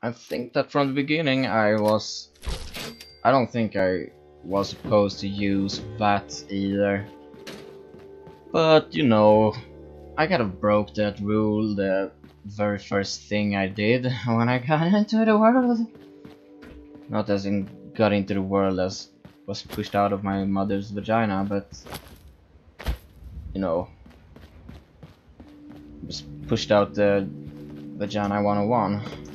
I think that from the beginning I was... I don't think I was supposed to use that either. But, you know, I kind of broke that rule the very first thing I did when I got into the world. Not as in got into the world as was pushed out of my mother's vagina, but you know, just pushed out the vagina 101.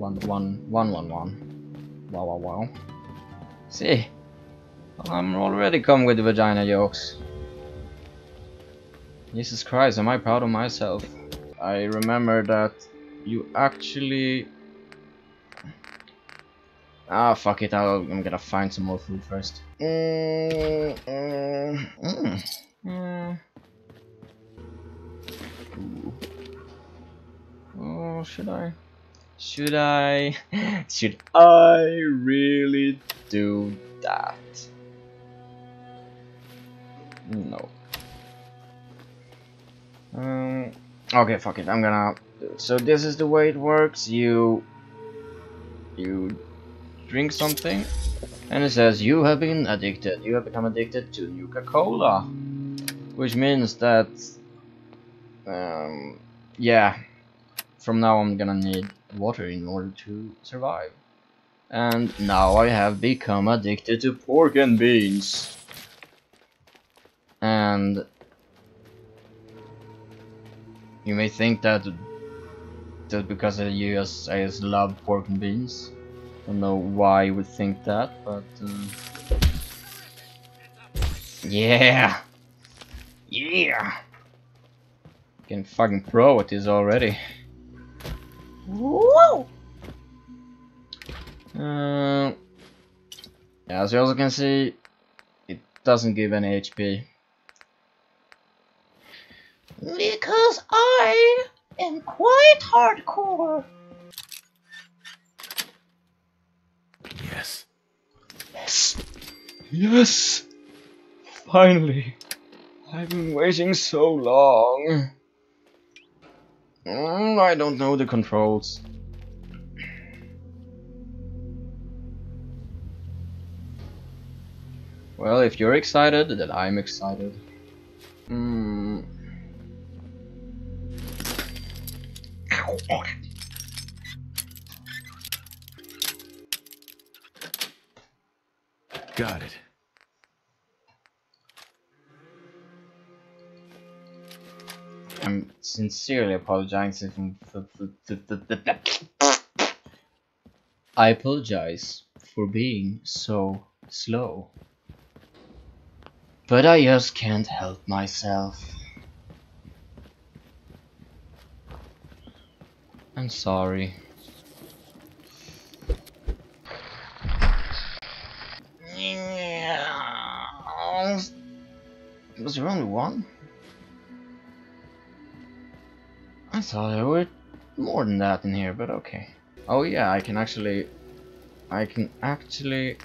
111. Wow, wow, wow. See, I'm already come with the vagina jokes. Jesus Christ, am I proud of myself. I remember that you actually... Ah, fuck it, I'll, I'm gonna find some more food first. Mm, mm, mm, mm. Oh, should I? Should I? should I really do that? No. Um, okay, fuck it. I'm gonna. So this is the way it works. You you drink something, and it says you have been addicted. You have become addicted to Nuka-Cola, which means that um, yeah. From now I'm gonna need water in order to survive. And now I have become addicted to pork and beans. And you may think that just because I just, I just love pork and beans. I don't know why you would think that, but um, yeah, yeah, can fucking pro at this already. Whoa! Uh, yeah, as you also can see, it doesn't give any HP. Because I am quite hardcore. Yes. Yes! Yes! Finally! I've been waiting so long. Mm, I don't know the controls. Well, if you're excited, then I'm excited. Hmm. Got it. I'm sincerely apologizing for, I apologize for being so slow. But I just can't help myself. I'm sorry. Was there only one? I thought there were more than that in here, but okay. Oh yeah, I can actually... I can actually...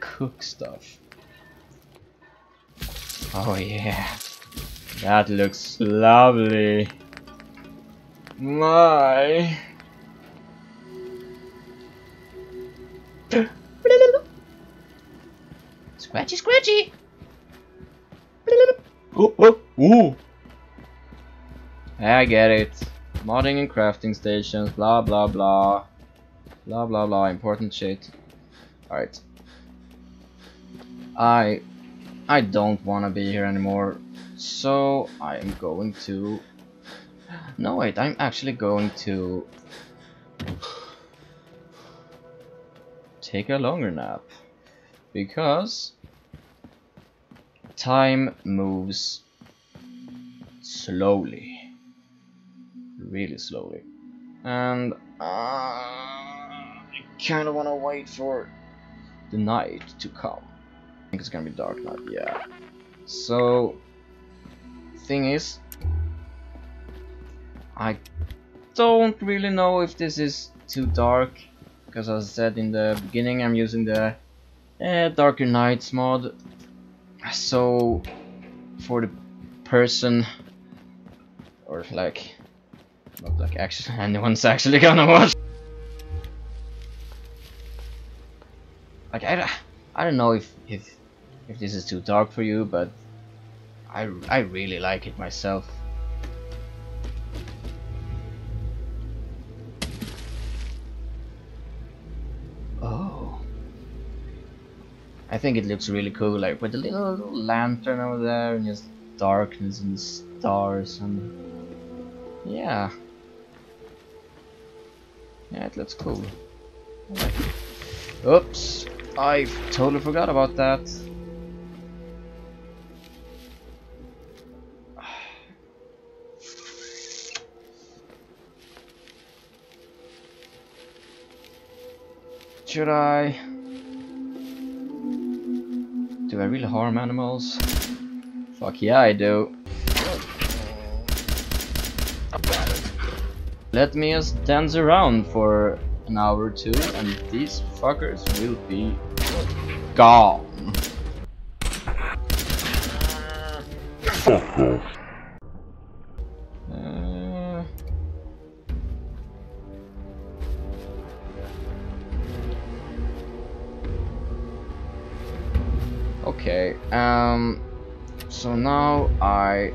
cook stuff. Oh yeah. That looks lovely. My. Scratchy, scratchy. Oh, oh, ooh. I get it. Modding and crafting stations, blah blah blah. Blah blah blah, important shit. Alright. I I don't wanna be here anymore. So I'm going to No wait, I'm actually going to take a longer nap. Because time moves slowly really slowly. And uh, I kind of want to wait for the night to come. I think it's gonna be dark night, yeah. So, thing is, I don't really know if this is too dark, because as I said in the beginning, I'm using the uh, Darker Nights mod. So, for the person, or like not like actually anyone's actually gonna watch. Like I, I don't know if if if this is too dark for you, but I I really like it myself. Oh. I think it looks really cool, like with the little, little lantern over there and just darkness and stars and yeah. Yeah, it looks cool. Oops, I totally forgot about that. Should I? Do I really harm animals? Fuck yeah, I do. Let me just dance around for an hour or two, and these fuckers will be gone. Fuck Uh, Okay, um, so now I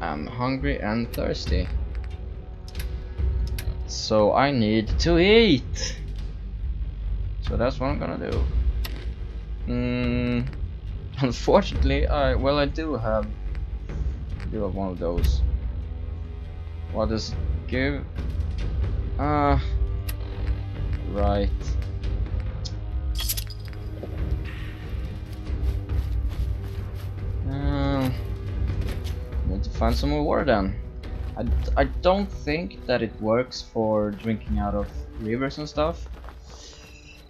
am hungry and thirsty. So I need to eat. So that's what I'm gonna do. Mm, unfortunately, I well I do have do have one of those. What does give? Ah, right. Um, need to find some more water then. I, I don't think that it works for drinking out of rivers and stuff.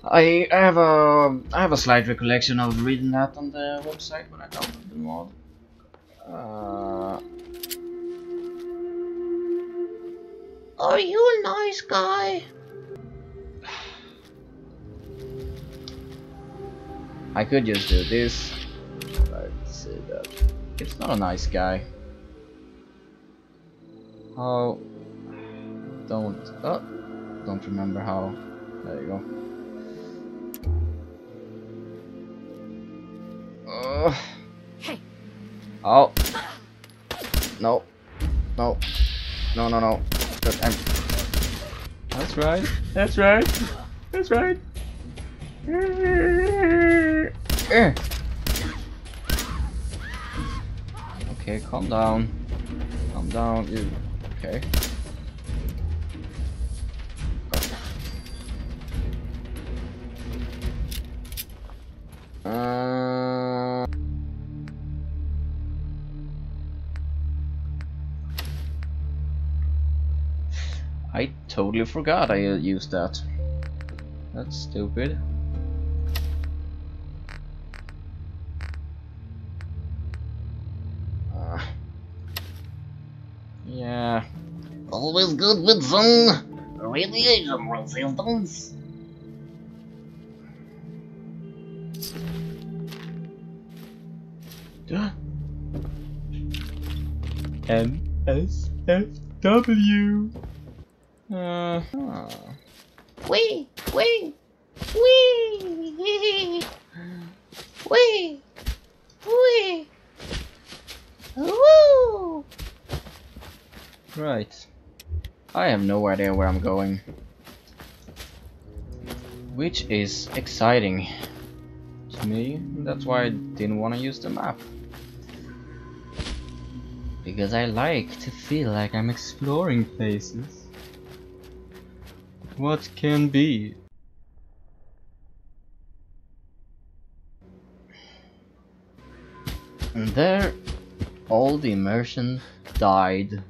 I I have a I have a slight recollection of reading that on the website when I downloaded the mod. Uh, Are you a nice guy? I could just do this. Let's see that. It's not a nice guy. How? Don't. Oh, don't remember how. There you go. Uh, Hey. oh. No. No. No, no, no. Good, I'm- That's right. That's right. That's right. Eh. Okay, calm down. Calm down. You okay? Uh, I totally forgot I used that. That's stupid. Yeah. Always good with some radiation resistance. NSFW. Uh, huh. Wee, wee, wee, wee. Right. I have no idea where I'm going. Which is exciting to me. That's why I didn't want to use the map. Because I like to feel like I'm exploring places. What can be? And there, all the immersion died.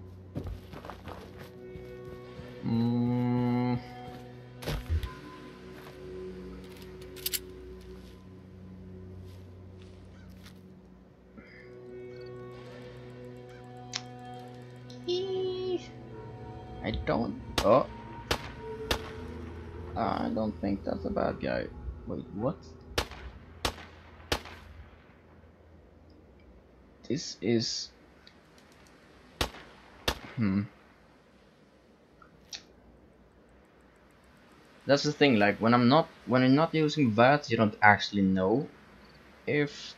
Wait, what? This is. Hmm. that's the thing. Like when I'm not when I'm not using that, you don't actually know if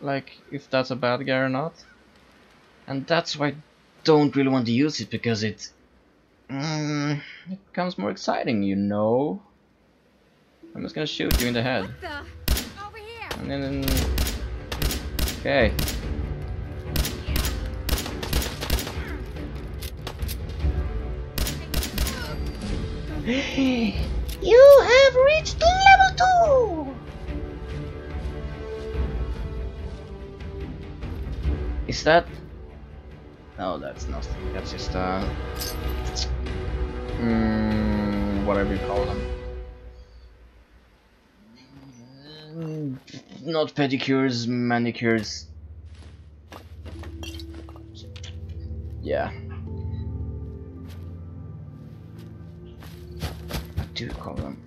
like if that's a bad guy or not, and that's why I don't really want to use it because it mm, it becomes more exciting, you know. I'm just gonna shoot you in the head, What the? Over here. and then okay. You have reached level 2! Is that? No, that's nothing. That's just uh, mm, whatever you call them. Not pedicures, manicures. Yeah. What do you call them?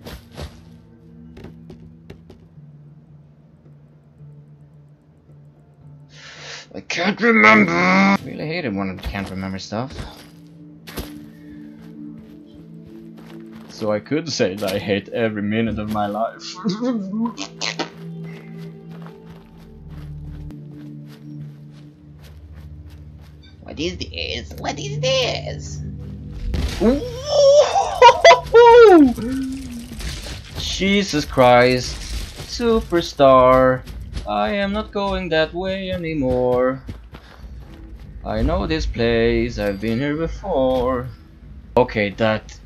I can't remember. I really hate it when I can't remember stuff. So I could say that I hate every minute of my life. What is this? What is this? Jesus Christ. Superstar. I am not going that way anymore. I know this place, I've been here before. Okay, that...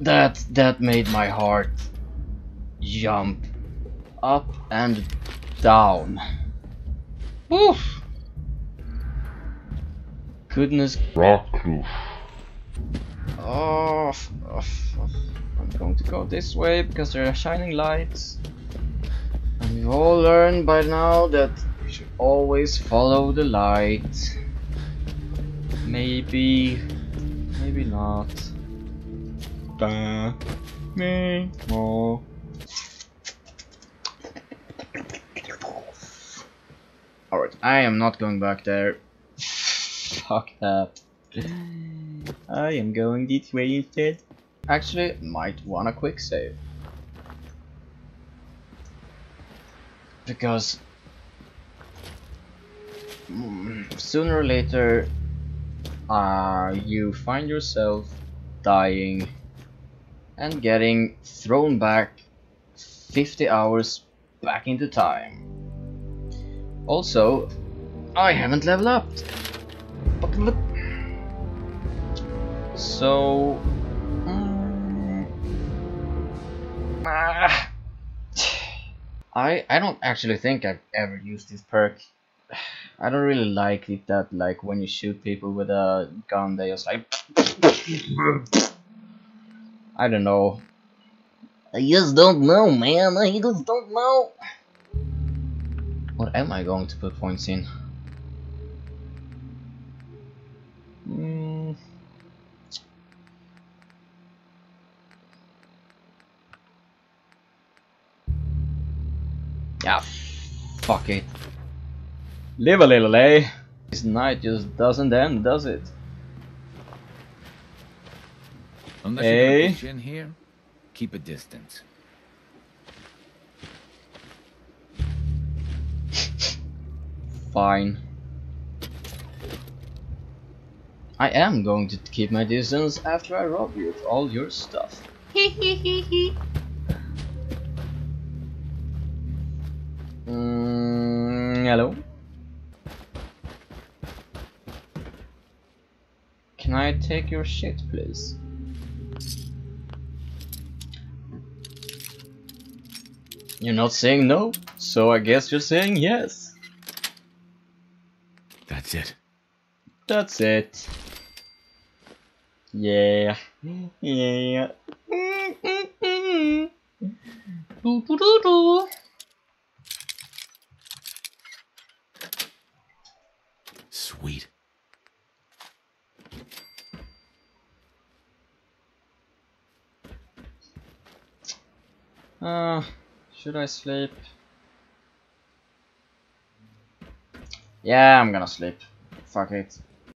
That, that made my heart jump up and down. Woof! Goodness Rockcliffe. Oh, oh, oh, I'm going to go this way because there are shining lights. And we've all learned by now that we should always follow the light. Maybe, maybe not. Da, me, more. Alright, I am not going back there. Fuck that. I am going this way instead. Actually, might want a quick save. Because sooner or later uh, you find yourself dying and getting thrown back 50 hours back into time. Also, I haven't leveled up. So. mm, ah. I I don't actually think I've ever used this perk. I don't really like it that like when you shoot people with a gun they just like I don't know. I just don't know, man. I just don't know. What am I going to put points in? Yeah, fuck it. Live a little, eh? This night just doesn't end, does it? Unless Hey. you're gonna in here, keep a distance. Fine. I am going to keep my distance after I rob you of all your stuff. Hello? Can I take your shit, please? You're not saying no, so I guess you're saying yes. That's it. That's it. Yeah. Yeah. Do, do, do, do. Sweet. Uh, should I sleep? Yeah, I'm gonna sleep. Fuck it.